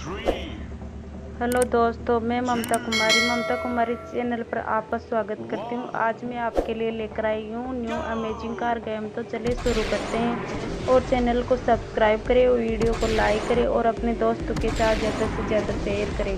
Hello दोस्तों, मैं Mamta Kumari Mamta Kumari channel पर आपका स्वागत करती हूँ। आज मैं आपके लिए लेकर आई हूँ न्यू अमेजिंग कार गेम। तो चलिए शुरू करते हैं। और चैनल को सब्सक्राइब करें, और वीडियो को लाइक करें, और अपने दोस्तों के साथ ज़्यादा से ज़्यादा शेयर करें।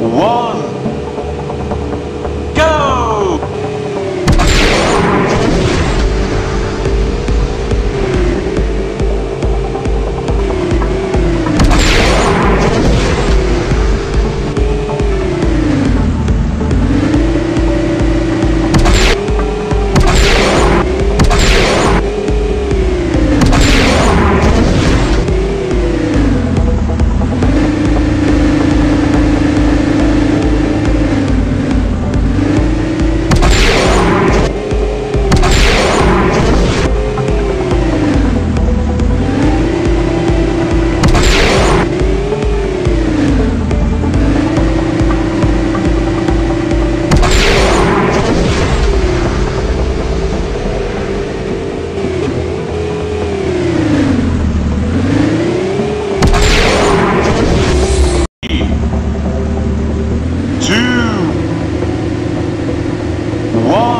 one. two, one.